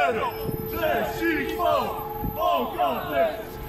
zero. Zero. Zero. Zero.